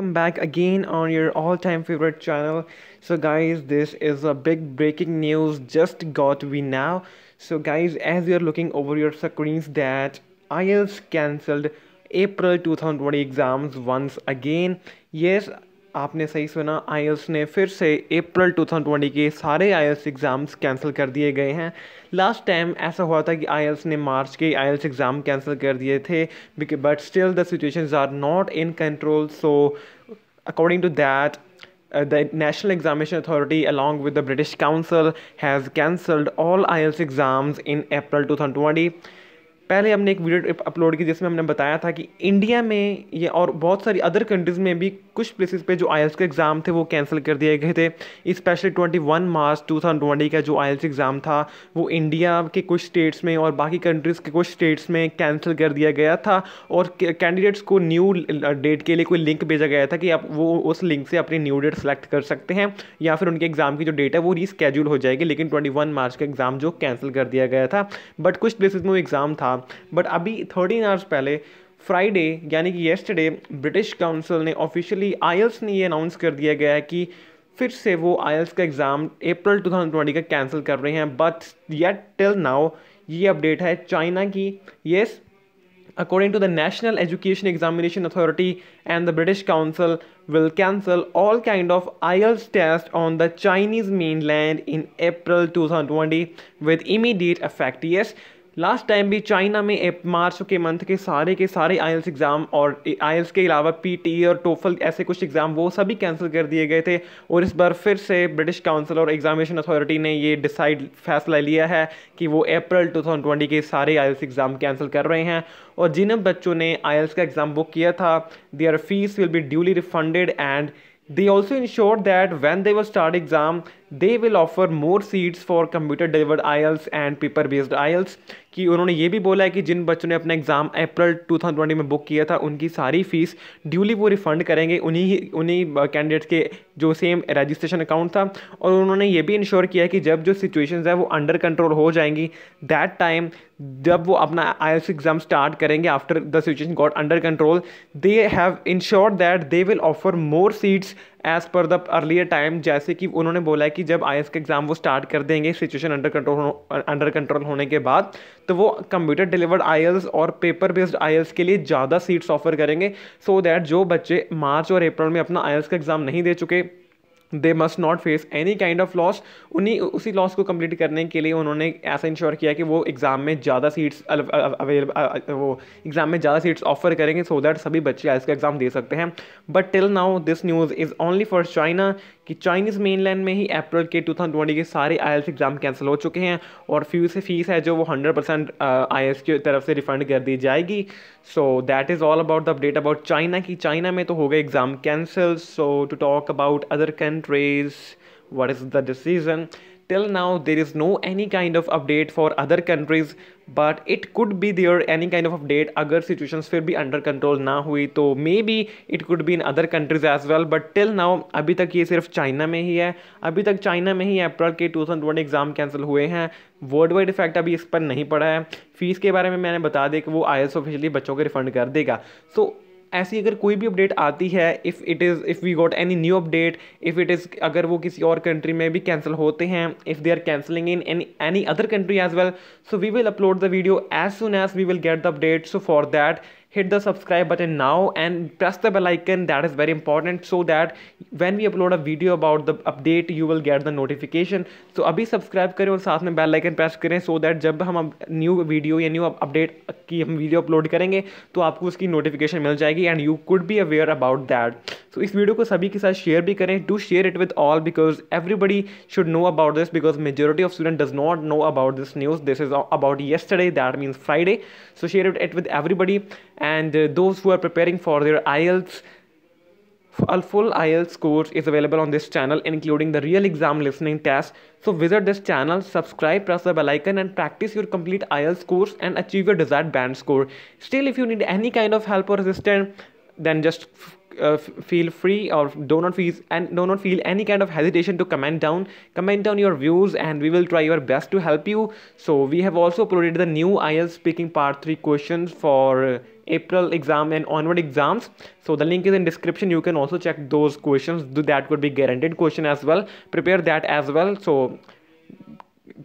welcome back again on your all-time favorite channel. So guys this is a big breaking news just got we now. So guys as you're looking over your screens that IELTS cancelled April 2020 exams once again. Yes आपने सही सुना IELTS ने फिर से अप्रैल 2020 के सारे IELTS exams cancel कर दिए गए हैं लास्ट टाइम ऐसा हुआ था कि आईएल्स ने मार्च के आईएल्स एग्ज़ाम कैंसिल कर दिए थे but still the situations are not in control so according to that Uh, the National Examination Authority, along with the British Council, has cancelled all IELTS exams in April 2020. पहले हमने एक video upload की जिसमें हमने बताया था कि India में ये और बहुत सारी अदर कंट्रीज़ में भी कुछ प्लेसेस पे जो आईएल्स के एग्ज़ाम थे वो कैंसिल कर दिए गए थे। स्पेशली 21 मार्च 2020 का जो आईएल्स एग्ज़ाम था, वो इंडिया के कुछ स्टेट्स में और बाकी कंट्रीज़ के कुछ स्टेट्स में कैंसिल कर दिया गया था और कैंडिडेट्स को न्यू डेट के लिए कोई लिंक भेजा गया था कि आप वो उस लिंक से अपनी न्यू डेट सेलेक्ट कर सकते हैं या फिर उनके एग्ज़ाम की जो डेट है वो रीस्केड्यूल हो जाएगी। लेकिन ट्वेंटी मार्च का एग्ज़ाम जो कैंसिल कर दिया गया था। बट कुछ प्लेसेस में वो एग्ज़ाम था। बट अभी थर्टीन आवर्स पहले फ्राइडे यानी कि येस्टरडे ब्रिटिश काउंसिल ने ऑफिशियली आयल्स ने ये अनाउंस कर दिया गया है कि फिर से वो आयल्स का एग्ज़ाम अप्रैल 2020 का कैंसिल कर रहे हैं। बट येट टिल नाउ ये अपडेट है चाइना की। Yes according to the National Education Examination Authority and the British Council will cancel all kind of IELTS test on the Chinese mainland in April 2020 with immediate effect yes last time भी China में मार्च के month के सारे के सारे IELTS exam और IELTS के अलावा पीटी और टोफल ऐसे कुछ एग्ज़ाम वो सभी कैंसिल कर दिए गए थे। और इस बार फिर से ब्रिटिश काउंसिल और एग्जामिनेशन अथॉरिटी ने ये डिसाइड फैसला लिया है कि वो अप्रैल 2020 के सारे आईएल्स एग्ज़ाम कैंसिल कर रहे हैं। और जिन बच्चों ने आईएल्स का एग्ज़ाम बुक किया था their fees will be duly refunded and they also ensured that when they will start exam they will offer more seats for computer delivered IELTS and paper based IELTS कि उन्होंने ये भी बोला है कि जिन बच्चों ने अपना एग्ज़ाम अप्रैल 2020 में बुक किया था, उनकी सारी फ़ीस ड्यूली वो रिफ़ंड करेंगे उन्हीं उन्हीं कैंडिडेट्स के जो सेम रजिस्ट्रेशन अकाउंट था। और उन्होंने ये भी इंश्योर किया कि जब जो सिचुएशंस है वो अंडर कंट्रोल हो जाएँगी। दैट टाइम जब वो अपना आई एग्ज़ाम स्टार्ट करेंगे after the situation got under control they have insure that they will offer more seats as per the earlier time जैसे कि उन्होंने बोला है कि जब आई का एग्ज़ाम वो स्टार्ट कर देंगे situation under control under control होने के बाद तो वो कंप्यूटर डिलीवर्ड आई और पेपर बेस्ड आई के लिए ज़्यादा सीट्स ऑफ़र करेंगे सो so दैट जो बच्चे मार्च और अप्रैल में अपना आई का एग्ज़ाम नहीं दे चुके they must not face any kind of loss उन्हीं, उसी लॉस को कंप्लीट करने के लिए उन्होंने ऐसा इंश्योर किया कि वो एग्ज़ाम में ज़्यादा सीट्स अवेलेबल वो एग्ज़ाम में ज़्यादा सीट्स ऑफ़र करेंगे सो दैट सभी बच्चे आज का एग्ज़ाम दे सकते हैं. But till now this news is only for China कि चाइनीज़ मेनलैंड में ही अप्रैल के 2020 के सारे आई एग्ज़ाम कैंसिल हो चुके हैं और फ़ीस फ़ीस है जो वो 100 परसेंट आई की तरफ़ से रिफ़ंड कर दी जाएगी। So that is all about the update about China की चाइना में तो हो गए exam cancel so to talk about other countries what is the decision? Till now there is no any kind of update for other countries but it could be there any kind of update अगर situations फिर भी under control ना हुई तो maybe it could be in other countries as well but till now अभी तक ये सिर्फ़ चाइना में ही है अभी तक चाइना में ही अप्रैल के 2020 एग्ज़ाम कैंसिल हुए हैं वर्ल्ड वाइड इफ़ेक्ट अभी इस पर नहीं पड़ा है फ़ीस के बारे में मैंने बता दिया कि वो आई ऑफिशियली बच्चों को रिफंड कर देगा सो so, ऐसी अगर कोई भी अपडेट आती है if it is if we got any new update if it is अगर वो किसी और कंट्री में भी कैंसिल होते हैं if they are cancelling in any any other country as well so we will upload the video as soon as we will get the update so for that hit the subscribe button now and press the bell icon that is very important so that when we upload a video about the update you will get the notification so अभी subscribe करें और साथ में bell icon press करें so that जब हम new video या new update की हम video upload करेंगे तो आपको उसकी notification मिल जाएगी and you could be aware about that so इस video को सभी के साथ share भी करें do share it with all because everybody should know about this because majority of student does not know about this news this is about yesterday that means Friday so share it with everybody and uh, those who are preparing for their IELTS a full IELTS course is available on this channel including the real exam listening test. So visit this channel, subscribe, press the bell icon and practice your complete IELTS course and achieve your desired band score. Still if you need any kind of help or assistance then just uh, feel free or do not feel and do not feel any kind of hesitation to comment down. Comment down your views and we will try our best to help you. So we have also uploaded the new IELTS speaking part 3 questions for uh, April exam and onward exams. So the link is in description. You can also check those questions. That could be guaranteed question as well. Prepare that as well. So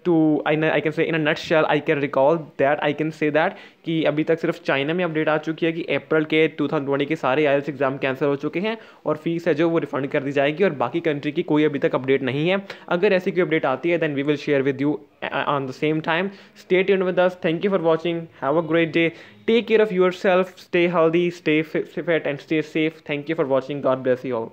to I I can say in a nutshell I can recall that I can say that कि अभी तक सिर्फ़ China में update आ चुकी है कि अप्रैल के 2020 के सारे आई एग्ज़ाम कैंसिल हो चुके हैं और फ़ीस है जो वो रिफंड कर दी जाएगी और बाकी कंट्री की कोई अभी तक अपडेट नहीं है। अगर ऐसी कोई अपडेट आती है then we will share with you on the same time stay tuned with us thank you for watching have a great day take care of yourself stay healthy stay fit and stay safe thank you for watching God bless you all